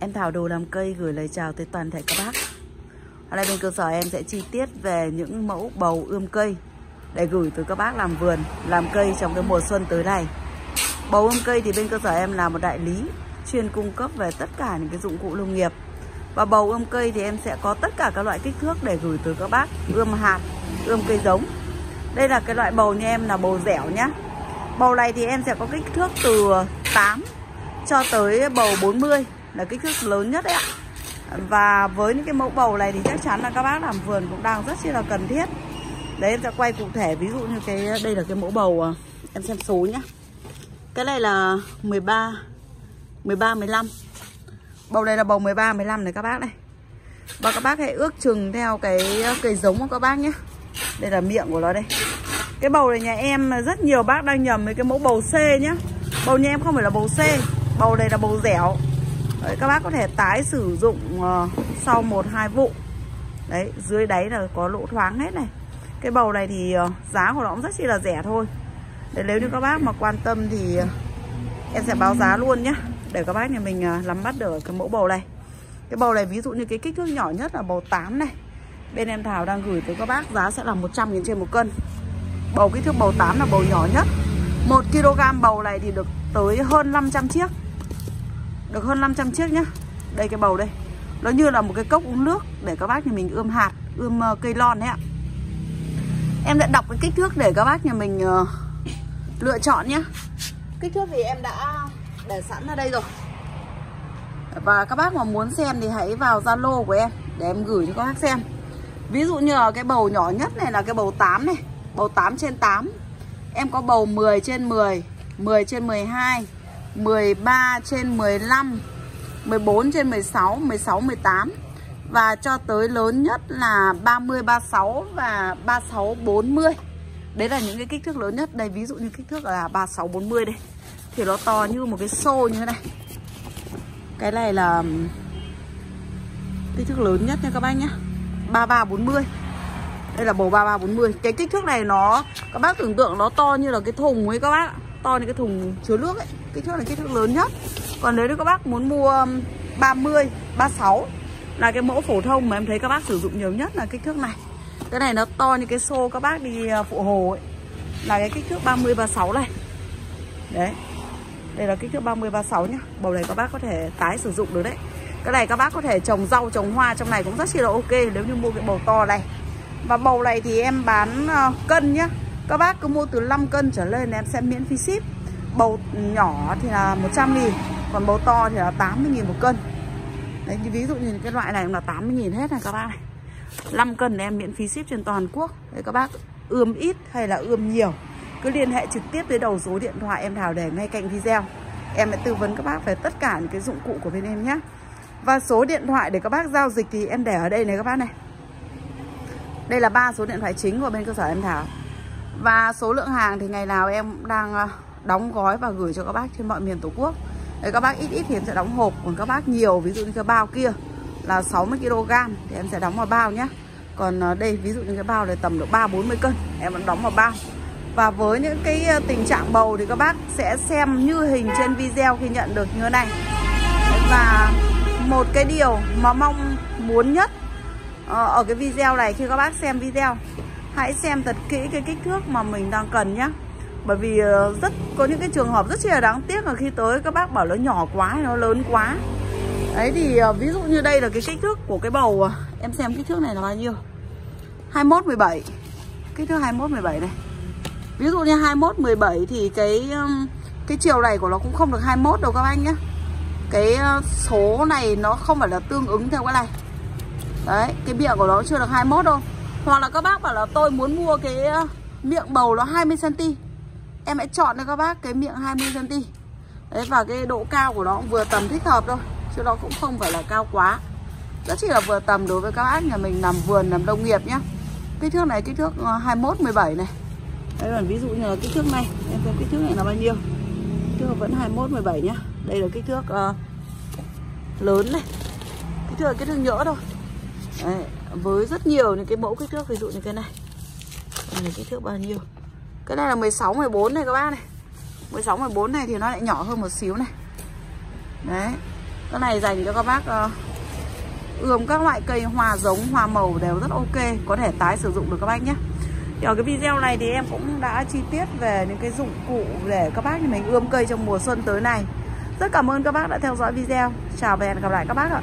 Em Thảo đồ làm cây gửi lời chào tới toàn thể các bác. Hôm nay bên cơ sở em sẽ chi tiết về những mẫu bầu ươm cây Để gửi tới các bác làm vườn, làm cây trong cái mùa xuân tới này Bầu ươm cây thì bên cơ sở em là một đại lý Chuyên cung cấp về tất cả những cái dụng cụ nông nghiệp. Và bầu ươm cây thì em sẽ có tất cả các loại kích thước để gửi tới các bác Ươm hạt, ươm cây giống. Đây là cái loại bầu như em là bầu dẻo nhá. Bầu này thì em sẽ có kích thước từ 8 cho tới bầu 40 là kích thước lớn nhất đấy ạ. Và với những cái mẫu bầu này thì chắc chắn là các bác làm vườn cũng đang rất là cần thiết. Đấy, em sẽ quay cụ thể, ví dụ như cái, đây là cái mẫu bầu à, em xem số nhá. Cái này là 13 13 15 bầu này là bầu 13 15 này các bác này. Và các bác hãy ước chừng theo cái à, cây giống của các bác nhé. Đây là miệng của nó đây. Cái bầu này nhà em à, rất nhiều bác đang nhầm với cái mẫu bầu C nhá. Bầu nhà em không phải là bầu C, bầu này là bầu dẻo. Đấy, các bác có thể tái sử dụng uh, sau một hai vụ. Đấy dưới đáy là có lỗ thoáng hết này. Cái bầu này thì uh, giá của nó cũng rất chi là rẻ thôi. Để nếu như các bác mà quan tâm thì uh, em sẽ báo giá luôn nhé để các bác nhà mình uh, nắm bắt được cái mẫu bầu này. Cái bầu này ví dụ như cái kích thước nhỏ nhất là bầu 8 này. Bên em Thảo đang gửi tới các bác giá sẽ là 100 000 trên một cân. Bầu kích thước bầu 8 là bầu nhỏ nhất. 1 kg bầu này thì được tới hơn 500 chiếc được hơn 500 chiếc nhá. Đây cái bầu đây. Nó như là một cái cốc uống nước Để các bác nhà mình ươm hạt Ươm ờ, cây lon đấy ạ. Em đã đọc cái kích thước để các bác nhà mình uh, Lựa chọn nhé Kích thước thì em đã để sẵn ở đây rồi. Và các bác mà muốn xem thì hãy vào Zalo của em Để em gửi cho các bác xem. Ví dụ như là cái bầu nhỏ nhất này là cái bầu 8 này. Bầu 8 trên 8 Em có bầu 10 trên 10 10 trên 12 13 trên 15 14 trên 16 16 18 Và cho tới lớn nhất là 30 36 và 36 40 Đấy là những cái kích thước lớn nhất. Đây, ví dụ như kích thước là 36 40 đây. Thì nó to như một cái xô như thế này. Cái này là Kích thước lớn nhất nha các bác nhé 33 40 Đây là bầu 33 40 Cái kích thước này nó, Các bác tưởng tượng nó to như là cái thùng ấy các bác ạ. To như cái thùng chứa nước ấy. Kích thước là kích thước lớn nhất. Còn nếu như các bác muốn mua um, 30 36 là cái mẫu phổ thông mà em thấy các bác sử dụng nhiều nhất là kích thước này. Cái này nó to như cái xô các bác đi uh, phụ hồ ấy. Là cái kích thước 30 36 này. Đấy. Đây là kích thước 30 36 nhá. Bầu này các bác có thể tái sử dụng được đấy. Cái này các bác có thể trồng rau, trồng hoa trong này cũng rất là ok nếu như mua cái bầu to này. Và bầu này thì em bán uh, cân nhá các bác cứ mua từ 5 cân trở lên em sẽ miễn phí ship. Bầu nhỏ thì là 100 nghìn, Còn bầu to thì là 80 nghìn một cân. Đấy ví dụ như cái loại này cũng là 80 nghìn hết này các bác này. 5 cân em miễn phí ship trên toàn quốc. Đấy, các bác ươm ít hay là ươm nhiều, Cứ liên hệ trực tiếp tới đầu số điện thoại em Thảo để ngay cạnh video. Em sẽ tư vấn các bác về tất cả những cái dụng cụ của bên em nhé. Và số điện thoại để các bác giao dịch thì em để ở đây này các bác này. Đây là ba số điện thoại chính của bên cơ sở em Thảo. Và số lượng hàng thì ngày nào em đang ờ, đóng gói và gửi cho các bác trên mọi miền tổ quốc. Đấy, các bác ít ít thì em sẽ đóng hộp còn các bác nhiều ví dụ như cái bao kia là 60 kg thì em sẽ đóng vào bao nhé còn ờ, đây ví dụ như cái bao này tầm được 3 40 cân em vẫn đóng vào bao. Và với những cái ờ, tình trạng bầu thì các bác sẽ xem như hình trên video khi nhận được như thế này. Và một cái điều mà mong muốn nhất ở cái video này khi các bác xem video hãy xem thật kỹ cái kích thước mà mình đang cần nhé bởi vì ờ, rất, có những cái trường hợp rất là đáng tiếc là khi tới các bác bảo nó nhỏ quá hay nó lớn quá. Đấy thì ờ, ví dụ như đây là cái kích thước của cái bầu ờ, em xem kích thước này là bao nhiêu 21 17 kích thước 21 17 này. Ví dụ như 21 17 thì cái cái chiều này của nó cũng không được 21 đâu các anh nhé cái số này nó không phải là tương ứng theo cái này. Đấy, cái bìa của nó chưa được 21 đâu hoặc là các bác bảo là tôi muốn mua cái ờ, miệng bầu nó 20 cm Em hãy chọn cho các bác cái miệng 20cm Đấy và cái độ cao của nó cũng vừa tầm thích hợp thôi Chứ nó cũng không phải là cao quá. Rất chỉ là vừa tầm đối với các bác nhà mình làm vườn, làm nông nghiệp nhá. Kích thước này kích thước ờ, 21, 17 này. Đấy là ví dụ như là kích thước này Em xem kích thước này là bao nhiêu. Kích thước vẫn 21, 17 nhá. Đây là kích thước uh, lớn này. Kích thước là kích thước nhỡ thôi. Đấy, với rất nhiều những cái mẫu kích thước ví dụ như cái này. Cái này kích thước bao nhiêu? Cái này là 16, 14 này các bác này. 16, 14 này thì nó lại nhỏ hơn một xíu này. Đấy cái này dành cho các bác ờ, uh, ươm các loại cây hoa giống hoa màu đều rất ok có thể tái sử dụng được các bác nhé. Ở cái video này thì em cũng đã chi tiết về những cái dụng cụ để các bác mình ươm cây trong mùa xuân tới này. Rất cảm ơn các bác đã theo dõi video. Chào và hẹn gặp lại các bác ạ.